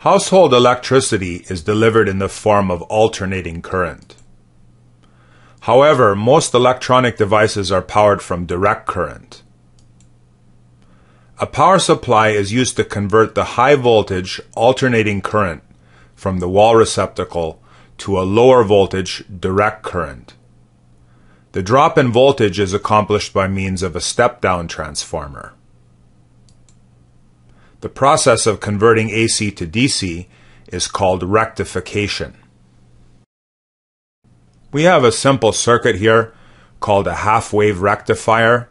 Household electricity is delivered in the form of alternating current. However, most electronic devices are powered from direct current. A power supply is used to convert the high voltage alternating current from the wall receptacle to a lower voltage direct current. The drop in voltage is accomplished by means of a step down transformer. The process of converting AC to DC is called rectification. We have a simple circuit here called a half wave rectifier.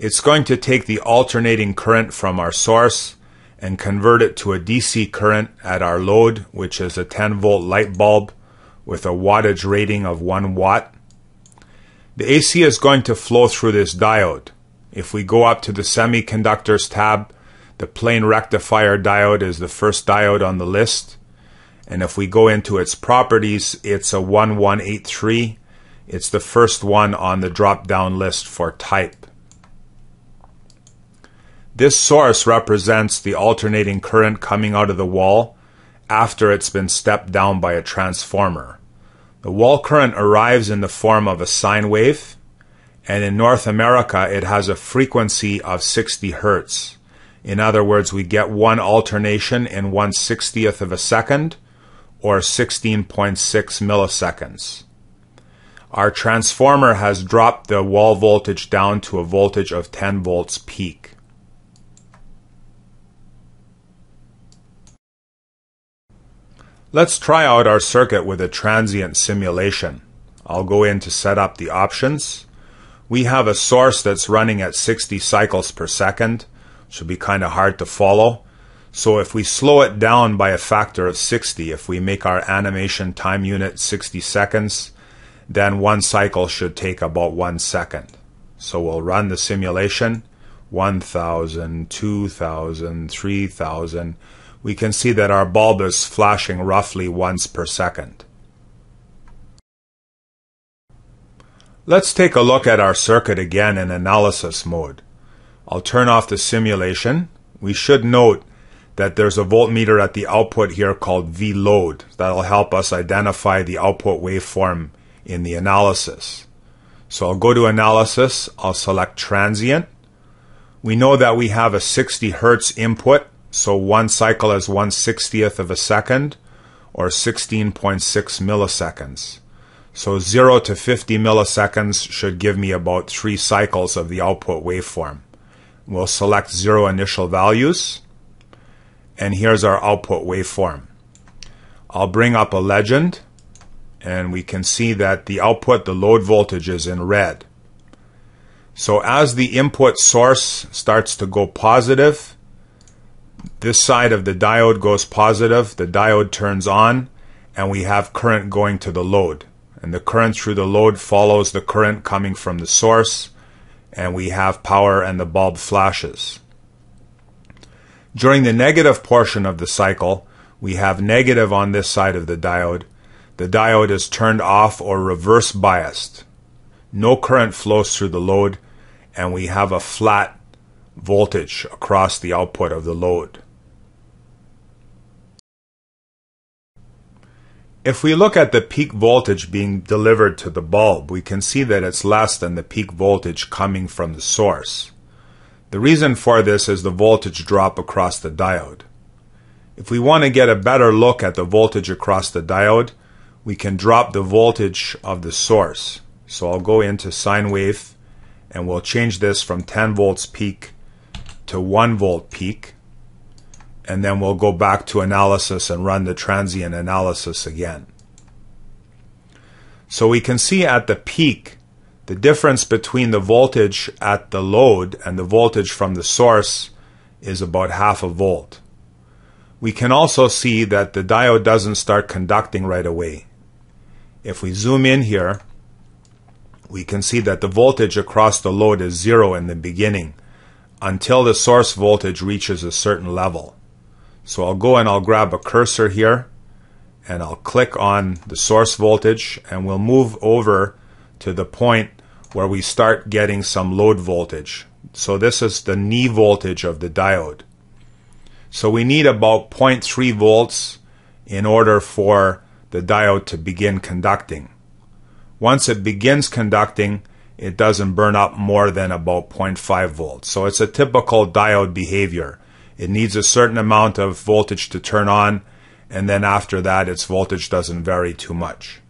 It's going to take the alternating current from our source and convert it to a DC current at our load, which is a 10 volt light bulb with a wattage rating of 1 watt. The AC is going to flow through this diode. If we go up to the semiconductors tab, the plain rectifier diode is the first diode on the list. And if we go into its properties, it's a 1183. It's the first one on the drop down list for type. This source represents the alternating current coming out of the wall after it's been stepped down by a transformer. The wall current arrives in the form of a sine wave, and in North America it has a frequency of 60 hertz. In other words, we get one alternation in 1 60th of a second or 16.6 milliseconds. Our transformer has dropped the wall voltage down to a voltage of 10 volts peak. Let's try out our circuit with a transient simulation. I'll go in to set up the options. We have a source that's running at 60 cycles per second should be kind of hard to follow. So if we slow it down by a factor of 60, if we make our animation time unit 60 seconds, then one cycle should take about one second. So we'll run the simulation 1000, 2000, 3000. We can see that our bulb is flashing roughly once per second. Let's take a look at our circuit again in analysis mode. I'll turn off the simulation. We should note that there's a voltmeter at the output here called VLOAD. That'll help us identify the output waveform in the analysis. So I'll go to analysis, I'll select transient. We know that we have a 60 hertz input, so one cycle is 1 60th of a second or 16.6 milliseconds. So 0 to 50 milliseconds should give me about 3 cycles of the output waveform. We'll select zero initial values. And here's our output waveform. I'll bring up a legend and we can see that the output, the load voltage is in red. So as the input source starts to go positive, this side of the diode goes positive, the diode turns on, and we have current going to the load. And the current through the load follows the current coming from the source, and we have power and the bulb flashes. During the negative portion of the cycle, we have negative on this side of the diode. The diode is turned off or reverse biased. No current flows through the load, and we have a flat voltage across the output of the load. If we look at the peak voltage being delivered to the bulb, we can see that it's less than the peak voltage coming from the source. The reason for this is the voltage drop across the diode. If we want to get a better look at the voltage across the diode, we can drop the voltage of the source. So I'll go into sine wave and we'll change this from 10 volts peak to 1 volt peak and then we'll go back to analysis and run the transient analysis again. So we can see at the peak the difference between the voltage at the load and the voltage from the source is about half a volt. We can also see that the diode doesn't start conducting right away. If we zoom in here, we can see that the voltage across the load is zero in the beginning until the source voltage reaches a certain level. So I'll go and I'll grab a cursor here and I'll click on the source voltage and we'll move over to the point where we start getting some load voltage. So this is the knee voltage of the diode. So we need about 0.3 volts in order for the diode to begin conducting. Once it begins conducting, it doesn't burn up more than about 0.5 volts. So it's a typical diode behavior. It needs a certain amount of voltage to turn on, and then after that, its voltage doesn't vary too much.